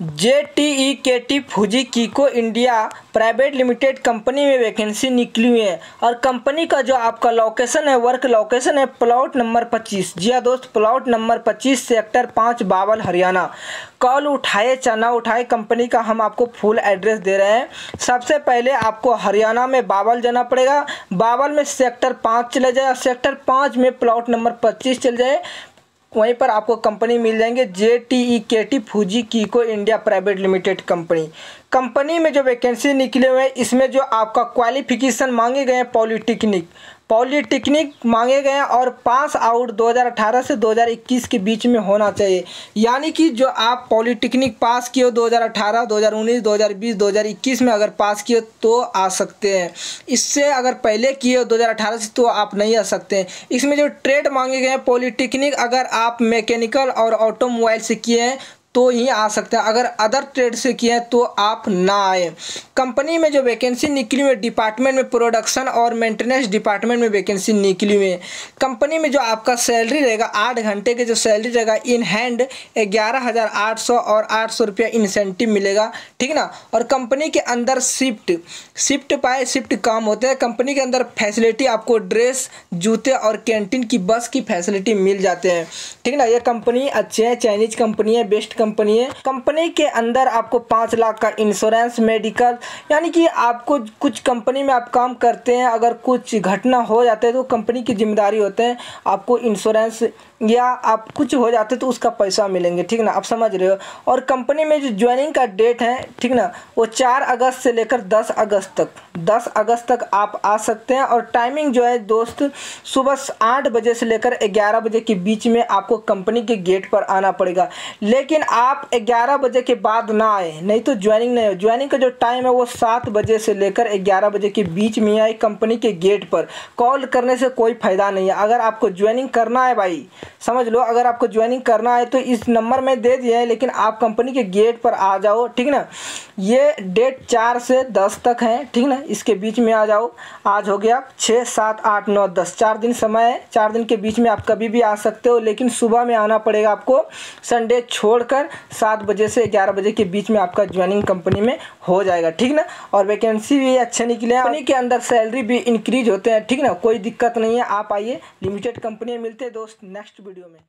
J T E K T Fuji Kiko India private limited company में vacancy निकली हुई है। और कंपनी का जो आपका लोकेशन है, वर्क लोकेशन है, प्लॉट नंबर 25 जी हाँ दोस्त, प्लॉट नंबर 25 सेक्टर पाँच, बावल, हरियाणा। कॉल उठाए चाहे ना उठाए, कंपनी का हम आपको फुल एड्रेस दे रहे हैं। सबसे पहले आपको हरियाणा में बावल जाना पड़ेगा। बावल में सेक्टर पाँच चले जाए और सेक्टर पाँच में प्लॉट नंबर पच्चीस चल जाए। वहीं पर आपको कंपनी मिल जाएँगे J T E K T Fuji Kiko India private limited company. Company में जो वैकेंसी निकले हुए हैं इसमें जो आपका क्वालिफिकेशन मांगे गए हैं पॉलिटेक्निक पॉलिटेक्निक मांगे गए हैं और पास आउट 2018 से 2021 के बीच में होना चाहिए। यानी कि जो आप पॉलिटेक्निक पास किए हो 2018, 2019, 2020, 2021 में अगर पास किए तो आ सकते हैं। इससे अगर पहले किए हो 2018 से तो आप नहीं आ सकते हैं। इसमें जो ट्रेड मांगे गए हैं पॉलिटेक्निक अगर आप मैकेनिकल और ऑटोमोबाइल से किए हैं तो ही आ सकते हैं। अगर अदर ट्रेड से किए हैं तो आप ना आए। कंपनी में जो वैकेंसी निकली हुई है डिपार्टमेंट में प्रोडक्शन और मेंटेनेंस डिपार्टमेंट में वैकेंसी निकली हुई है। कंपनी में जो आपका सैलरी रहेगा, आठ घंटे के जो सैलरी रहेगा इन हैंड ग्यारह हज़ार आठ सौ और आठ सौ रुपया इंसेंटिव मिलेगा। ठीक ना? और कंपनी के अंदर शिफ्ट शिफ्ट पाए शिफ्ट काम होते हैं। कंपनी के अंदर फैसिलिटी आपको ड्रेस जूते और कैंटीन की बस की फैसिलिटी मिल जाते हैं। ठीक ना? ये कंपनी अच्छे है चाइनीज़ कंपनी है बेस्ट कंपनी है। कंपनी के अंदर आपको पाँच लाख का इंश्योरेंस मेडिकल यानी कि आपको कुछ कंपनी में आप काम करते हैं, अगर कुछ घटना हो जाता है तो कंपनी की ज़िम्मेदारी होते हैं, आपको इंश्योरेंस या आप कुछ हो जाते तो उसका पैसा मिलेंगे, ठीक ना? आप समझ रहे हो? और कंपनी में जो ज्वाइनिंग का डेट है, ठीक ना? वो चार अगस्त से लेकर दस अगस्त तक। दस अगस्त तक आप आ सकते हैं और टाइमिंग जो है दोस्त, सुबह आठ बजे से लेकर ग्यारह बजे के बीच में आपको कंपनी के गेट पर आना पड़ेगा। लेकिन आप ग्यारह बजे के बाद ना आए, नहीं तो ज्वाइनिंग नहीं हो। ज्वाइनिंग का जो टाइम है वो सात बजे से लेकर ग्यारह बजे के बीच में आए कंपनी के गेट पर। कॉल करने से कोई फ़ायदा नहीं है। अगर आपको ज्वाइनिंग करना है भाई, समझ लो, अगर आपको ज्वाइनिंग करना है तो इस नंबर में दे है, लेकिन आप कंपनी के गेट पर आ जाओ, ठीक ना? ये डेट चार से दस तक है, ठीक ना? इसके बीच में आ जाओ। आज हो गया छः, सात, आठ, नौ, दस। चार दिन समय है। चार दिन के बीच में आप कभी भी आ सकते हो, लेकिन सुबह में आना पड़ेगा आपको। संडे छोड़कर सात बजे से ग्यारह बजे के बीच में आपका ज्वाइनिंग कंपनी में हो जाएगा। ठीक ना? और वैकेंसी भी अच्छे निकले हैं। कंपनी के अंदर सैलरी भी इंक्रीज होते हैं। ठीक ना? कोई दिक्कत नहीं है। आप आइए। लिमिटेड कंपनी मिलते हैं दोस्त। नेक्स्ट वीडियो में।